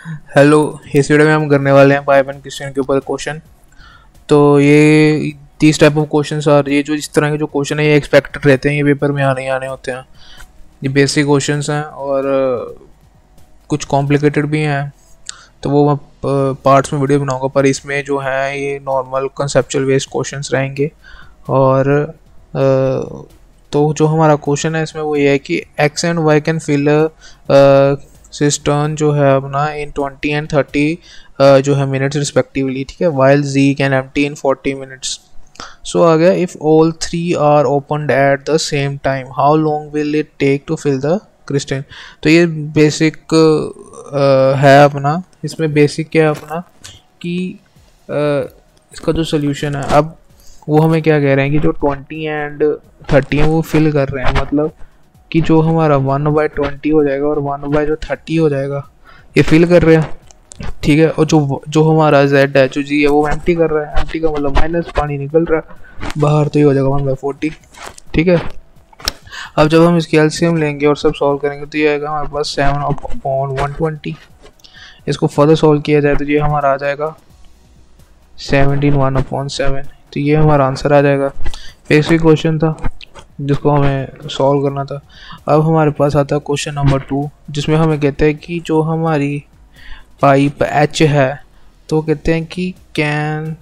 Hello इस video में हम करने वाले हैं बाय वन क्वेश्चन के ऊपर क्वेश्चन तो ये तीस टाइप ऑफ़ क्वेश्चन और ये जो इस तरह के जो क्वेश्चन है, ये एक्सपेक्टेड रहते हैं, ये पेपर में आने आने होते हैं. ये बेसिक क्वेश्चन हैं और कुछ कॉम्प्लिकेटेड भी हैं. तो वो मैं पार्ट्स में वीडियो बनाऊँगा, पर इसमें जो है, ये नॉर्मल कंसेप्चुअल बेस्ड क्वेश्चन रहेंगे. और तो जो हमारा क्वेश्चन है, इसमें वो ये है कि X and Y can fill cistern जो है अपना इन ट्वेंटी एंड थर्टी जो है मिनट्स रिस्पेक्टिवली ठीक है? While G can empty in forty minutes so आ गया if all three are open at the same time how long will it take to fill the Kristen तो ये basic uh, है अपना। इसमें बेसिक क्या है अपना? कि uh, इसका जो सोल्यूशन है अब वो हमें क्या कह रहे हैं कि जो ट्वेंटी एंड थर्टी है वो फिल कर रहे हैं मतलब कि जो हमारा वन बाय ट्वेंटी हो जाएगा और वन बाय जो थर्टी हो जाएगा, ये फिल कर रहे हैं। ठीक है? और जो जो हमारा जेड है जो जी है, वो एम कर रहा है। एम का मतलब माइनस पानी निकल रहा है। बाहर तो ये हो जाएगा वन बाई फोर्टी ठीक है? अब जब हम इसकी एलसीएम लेंगे और सब सॉल्व करेंगे तो ये आएगा हमारे पास सेवन अपॉन वन ट्वेंटी इसको फर्दर सॉल्व किया जाए तो ये हमारा आ जाएगा सेवनटीन वन अपॉन सेवन तो ये हमारा आंसर आ जाएगा। बेसिक क्वेश्चन था। जिसको हमें सॉल्व करना था। अब हमारे पास आता है क्वेश्चन नंबर टू जिसमें हमें कहते हैं कि जो हमारी पाइप एच है तो कहते हैं कि कैन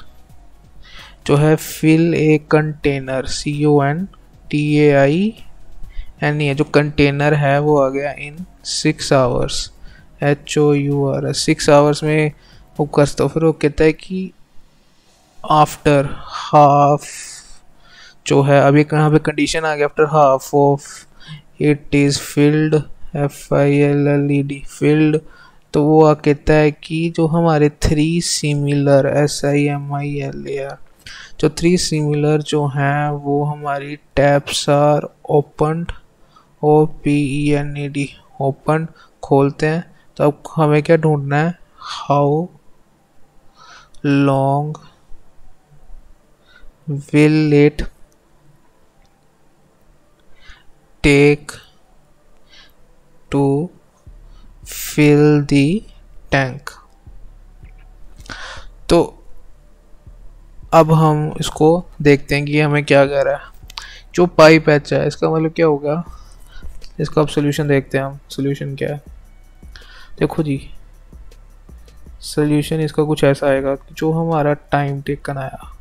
जो है fill a container C O N T A I N ये जो कंटेनर है वो आ गया in six hours H O U R S six hours में वो कर तो फिर वो कहता है कि आफ्टर हाफ़ जो है अभी कहाँ पे कंडीशन आ गया? After half of it is filled F I L L E D filled तो वो आ कहता है कि जो हमारे three similar S I M I L A R जो थ्री सिमिलर जो हैं, वो हमारी taps are open O P E N E D open खोलते हैं। तो अब हमें क्या ढूंढना है? How long will it take to fill the tank. तो अब हम इसको देखते हैं कि हमें क्या कह रहा है। जो पाइप एच है इसका मतलब क्या होगा? इसका अब सोल्यूशन देखते हैं हम। सोल्यूशन क्या है? देखो जी सोल्यूशन इसका कुछ ऐसा आएगा जो हमारा टाइम टेकन आया।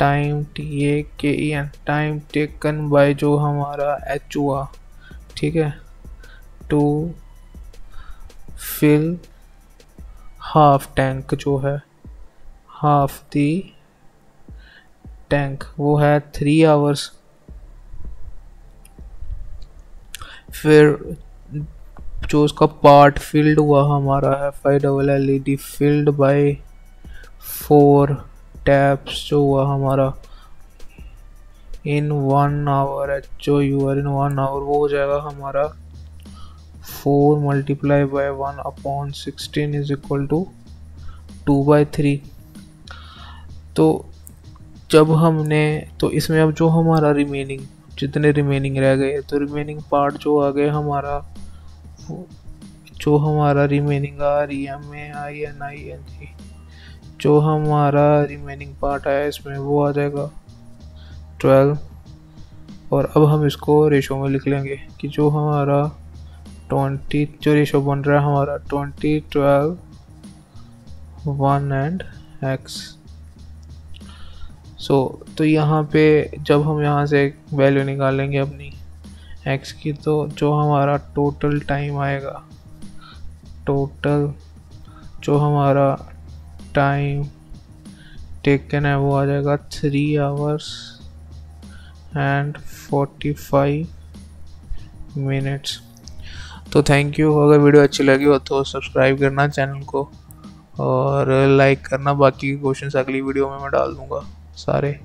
Time T A K E N time taken by जो हमारा एच हुआ, ठीक है? टू फिल हाफ़ टैंक जो है हाफ़ दी टैंक वो है थ्री आवर्स फिर जो उसका पार्ट फिल्ड हुआ हमारा है five double L E D filled by four taps जो हुआ हमारा in one hour H O U R in one hour वो हो जाएगा हमारा four multiply by one upon sixteen is equal to two by three तो जब हमने तो इसमें अब जो हमारा रिमेनिंग जितने रिमेनिंग रह गए तो रिमेनिंग पार्ट जो आ गए हमारा जो हमारा रिमेनिंग आ रही M A I N I N G. जो हमारा रिमेनिंग पार्ट आया इसमें वो आ जाएगा ट्वेल्व और अब हम इसको रेशो में लिख लेंगे कि जो हमारा ट्वेंटी जो रेशो बन रहा है हमारा twenty twelve one and X so तो यहाँ पे जब हम यहाँ से वैल्यू निकालेंगे अपनी एक्स की तो जो हमारा टोटल टाइम आएगा टोटल जो हमारा टाइम टेकन है वो आ जाएगा three hours and forty five minutes तो थैंक यू अगर वीडियो अच्छी लगी हो तो सब्सक्राइब करना चैनल को और लाइक करना. बाकी क्वेश्चंस अगली वीडियो में मैं डाल दूँगा. सारे.